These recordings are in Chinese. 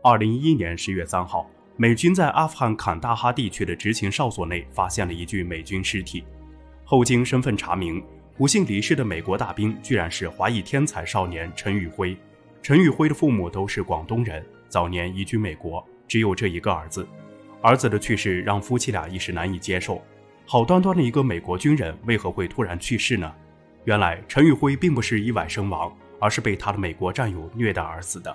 二零一一年十月三号，美军在阿富汗坎大哈地区的执勤哨所内发现了一具美军尸体。后经身份查明，不幸离世的美国大兵居然是华裔天才少年陈宇辉。陈宇辉的父母都是广东人，早年移居美国，只有这一个儿子。儿子的去世让夫妻俩一时难以接受。好端端的一个美国军人，为何会突然去世呢？原来陈宇辉并不是意外身亡，而是被他的美国战友虐待而死的。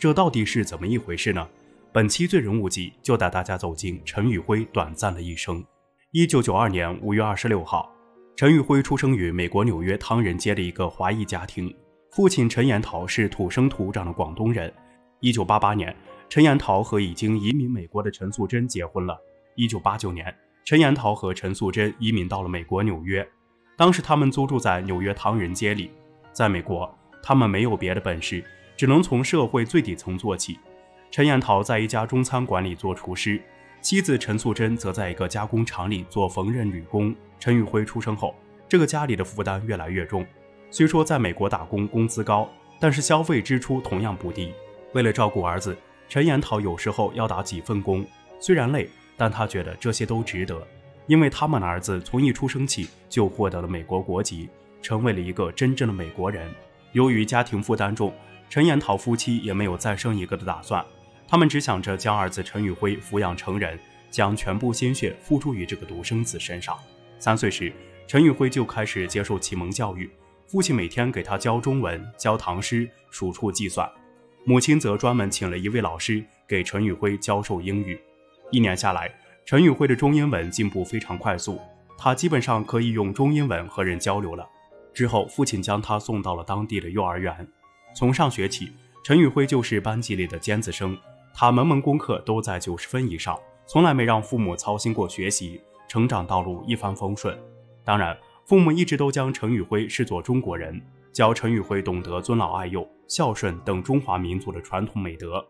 这到底是怎么一回事呢？本期《罪人物记》就带大家走进陈宇辉短暂的一生。一九九二年五月二十六号，陈宇辉出生于美国纽约唐人街的一个华裔家庭，父亲陈延桃是土生土长的广东人。一九八八年，陈延桃和已经移民美国的陈素贞结婚了。一九八九年。陈延桃和陈素贞移民到了美国纽约，当时他们租住在纽约唐人街里。在美国，他们没有别的本事，只能从社会最底层做起。陈延桃在一家中餐馆里做厨师，妻子陈素贞则在一个加工厂里做缝纫女工。陈宇辉出生后，这个家里的负担越来越重。虽说在美国打工工资高，但是消费支出同样不低。为了照顾儿子，陈延桃有时候要打几份工，虽然累。但他觉得这些都值得，因为他们的儿子从一出生起就获得了美国国籍，成为了一个真正的美国人。由于家庭负担重，陈延桃夫妻也没有再生一个的打算，他们只想着将儿子陈宇辉抚养成人，将全部心血付诸于这个独生子身上。三岁时，陈宇辉就开始接受启蒙教育，父亲每天给他教中文、教唐诗、数数计算，母亲则专门请了一位老师给陈宇辉教授英语。一年下来，陈宇辉的中英文进步非常快速，他基本上可以用中英文和人交流了。之后，父亲将他送到了当地的幼儿园。从上学起，陈宇辉就是班级里的尖子生，他门门功课都在九十分以上，从来没让父母操心过学习，成长道路一帆风顺。当然，父母一直都将陈宇辉视作中国人，教陈宇辉懂得尊老爱幼、孝顺等中华民族的传统美德。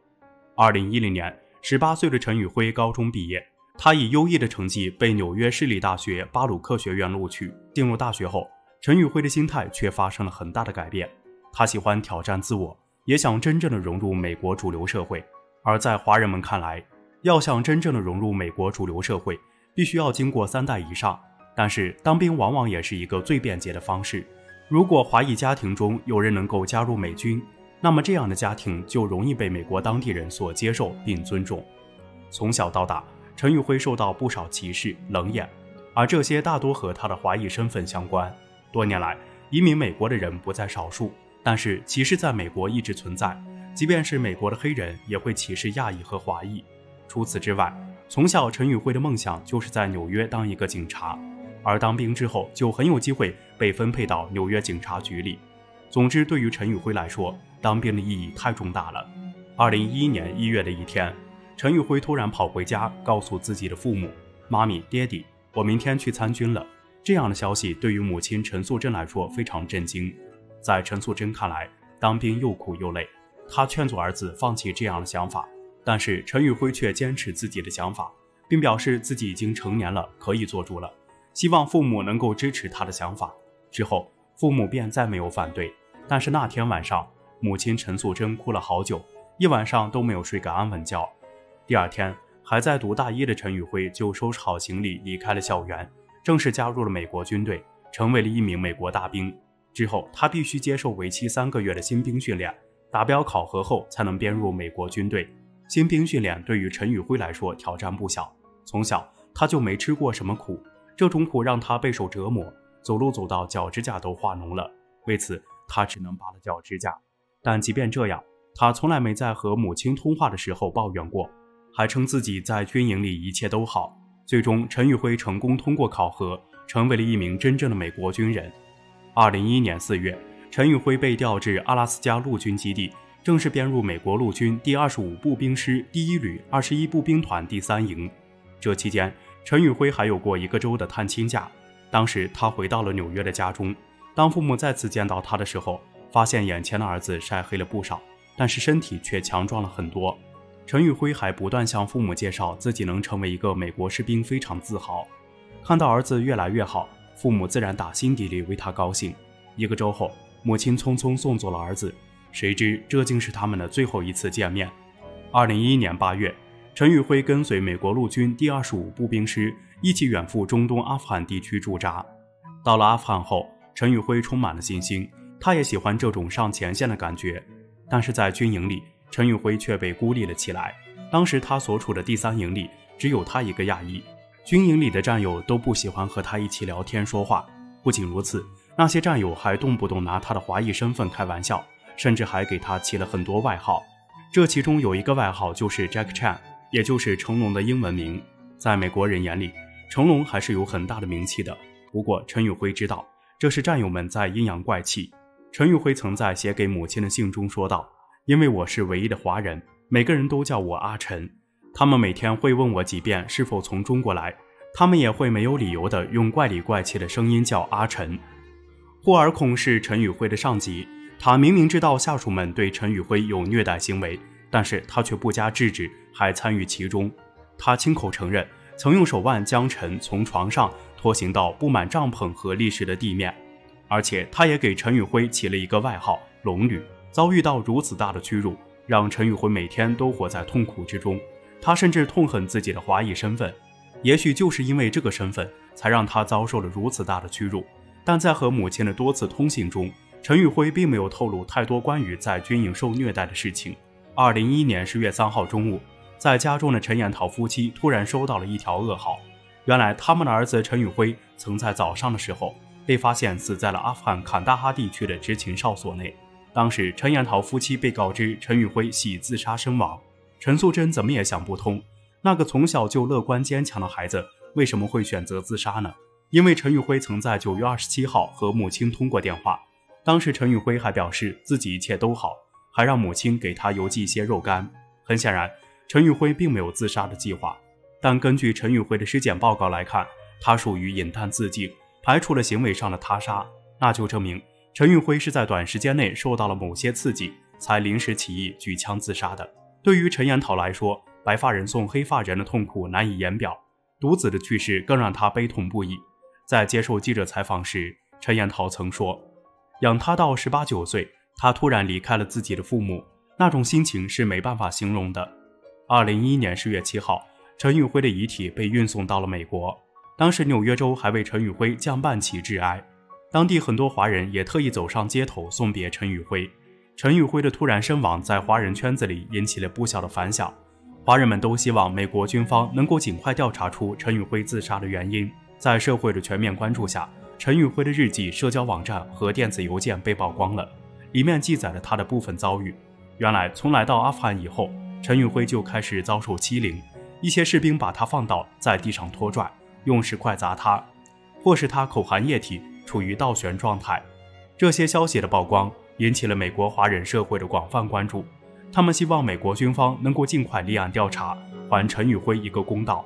二零一零年。十八岁的陈宇辉高中毕业，他以优异的成绩被纽约市立大学巴鲁克学院录取。进入大学后，陈宇辉的心态却发生了很大的改变。他喜欢挑战自我，也想真正的融入美国主流社会。而在华人们看来，要想真正的融入美国主流社会，必须要经过三代以上。但是当兵往往也是一个最便捷的方式。如果华裔家庭中有人能够加入美军，那么这样的家庭就容易被美国当地人所接受并尊重。从小到大，陈宇辉受到不少歧视、冷眼，而这些大多和他的华裔身份相关。多年来，移民美国的人不在少数，但是歧视在美国一直存在。即便是美国的黑人，也会歧视亚裔和华裔。除此之外，从小陈宇辉的梦想就是在纽约当一个警察，而当兵之后就很有机会被分配到纽约警察局里。总之，对于陈宇辉来说，当兵的意义太重大了。二零一一年一月的一天，陈宇辉突然跑回家，告诉自己的父母：“妈咪、爹地，我明天去参军了。”这样的消息对于母亲陈素贞来说非常震惊。在陈素贞看来，当兵又苦又累，她劝阻儿子放弃这样的想法，但是陈宇辉却坚持自己的想法，并表示自己已经成年了，可以做主了，希望父母能够支持他的想法。之后，父母便再没有反对。但是那天晚上，母亲陈素贞哭了好久，一晚上都没有睡个安稳觉。第二天，还在读大一的陈宇辉就收拾好行李离开了校园，正式加入了美国军队，成为了一名美国大兵。之后，他必须接受为期三个月的新兵训练，达标考核后才能编入美国军队。新兵训练对于陈宇辉来说挑战不小，从小他就没吃过什么苦，这种苦让他备受折磨，走路走到脚指甲都化脓了。为此，他只能拔了脚指甲，但即便这样，他从来没在和母亲通话的时候抱怨过，还称自己在军营里一切都好。最终，陈宇辉成功通过考核，成为了一名真正的美国军人。二零一一年四月，陈宇辉被调至阿拉斯加陆军基地，正式编入美国陆军第二十五步兵师第一旅二十一步兵团第三营。这期间，陈宇辉还有过一个周的探亲假，当时他回到了纽约的家中。当父母再次见到他的时候，发现眼前的儿子晒黑了不少，但是身体却强壮了很多。陈宇辉还不断向父母介绍自己能成为一个美国士兵，非常自豪。看到儿子越来越好，父母自然打心底里为他高兴。一个周后，母亲匆匆送走了儿子，谁知这竟是他们的最后一次见面。二零一一年八月，陈宇辉跟随美国陆军第二十五步兵师一起远赴中东阿富汗地区驻扎。到了阿富汗后，陈宇辉充满了信心，他也喜欢这种上前线的感觉。但是在军营里，陈宇辉却被孤立了起来。当时他所处的第三营里只有他一个亚裔，军营里的战友都不喜欢和他一起聊天说话。不仅如此，那些战友还动不动拿他的华裔身份开玩笑，甚至还给他起了很多外号。这其中有一个外号就是 Jack Chan，也就是成龙的英文名。在美国人眼里，成龙还是有很大的名气的。不过陈宇辉知道，这是战友们在阴阳怪气。陈宇辉曾在写给母亲的信中说道：“因为我是唯一的华人，每个人都叫我阿陈。他们每天会问我几遍是否从中国来，他们也会没有理由的用怪里怪气的声音叫阿陈。”霍尔孔是陈宇辉的上级。他明明知道下属们对陈宇辉有虐待行为，但是他却不加制止，还参与其中。他亲口承认曾用手腕将陈从床上拖行到布满帐篷和砾石的地面，而且他也给陈宇辉起了一个外号“龙女”。遭遇到如此大的屈辱，让陈宇辉每天都活在痛苦之中。他甚至痛恨自己的华裔身份，也许就是因为这个身份，才让他遭受了如此大的屈辱。但在和母亲的多次通信中，陈宇辉并没有透露太多关于在军营受虐待的事情。二零一一年十月三号中午，在家中的陈彦桃夫妻突然收到了一条噩耗：原来他们的儿子陈宇辉曾在早上的时候被发现死在了阿富汗坎大哈地区的执勤哨所内。当时陈彦桃夫妻被告知陈宇辉系自杀身亡。陈素贞怎么也想不通，那个从小就乐观坚强的孩子为什么会选择自杀呢？因为陈宇辉曾在九月二十七号和母亲通过电话。当时陈宇辉还表示自己一切都好，还让母亲给他邮寄一些肉干。很显然，陈宇辉并没有自杀的计划。但根据陈宇辉的尸检报告来看，他属于饮弹自尽，排除了行为上的他杀，那就证明陈宇辉是在短时间内受到了某些刺激，才临时起意举枪自杀的。对于陈延桃来说，白发人送黑发人的痛苦难以言表，独子的去世更让他悲痛不已。在接受记者采访时，陈延桃曾说。养他到十八九岁，他突然离开了自己的父母，那种心情是没办法形容的。二零一一年十月七号，陈宇辉的遗体被运送到了美国，当时纽约州还为陈宇辉降半旗致哀，当地很多华人也特意走上街头送别陈宇辉。陈宇辉的突然身亡在华人圈子里引起了不小的反响，华人们都希望美国军方能够尽快调查出陈宇辉自杀的原因。在社会的全面关注下。陈宇辉的日记、社交网站和电子邮件被曝光了，里面记载了他的部分遭遇。原来，从来到阿富汗以后，陈宇辉就开始遭受欺凌，一些士兵把他放倒在地上拖拽，用石块砸他，或是他口含液体，处于倒悬状态。这些消息的曝光引起了美国华人社会的广泛关注，他们希望美国军方能够尽快立案调查，还陈宇辉一个公道。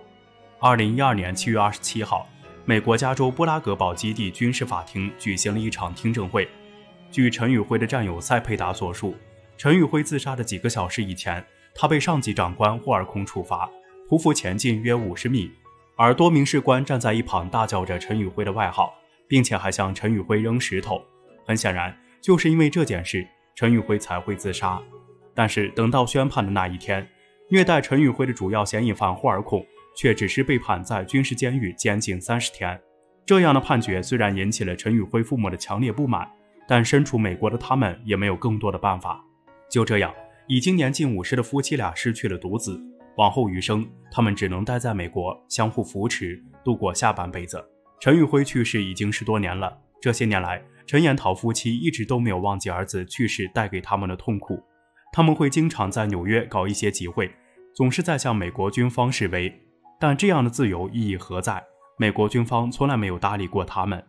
二零一二年七月二十七号。美国加州布拉格堡基地军事法庭举行了一场听证会。据陈宇辉的战友塞佩达所述，陈宇辉自杀的几个小时以前，他被上级长官霍尔空处罚，匍匐前进约五十米，而多名士官站在一旁大叫着陈宇辉的外号，并且还向陈宇辉扔石头。很显然，就是因为这件事，陈宇辉才会自杀。但是等到宣判的那一天，虐待陈宇辉的主要嫌疑犯霍尔孔。却只是被判在军事监狱监禁三十天，这样的判决虽然引起了陈宇辉父母的强烈不满，但身处美国的他们也没有更多的办法。就这样，已经年近五十的夫妻俩失去了独子，往后余生，他们只能待在美国，相互扶持，度过下半辈子。陈宇辉去世已经十多年了，这些年来，陈延涛夫妻一直都没有忘记儿子去世带给他们的痛苦，他们会经常在纽约搞一些集会，总是在向美国军方示威。但这样的自由意义何在？美国军方从来没有搭理过他们。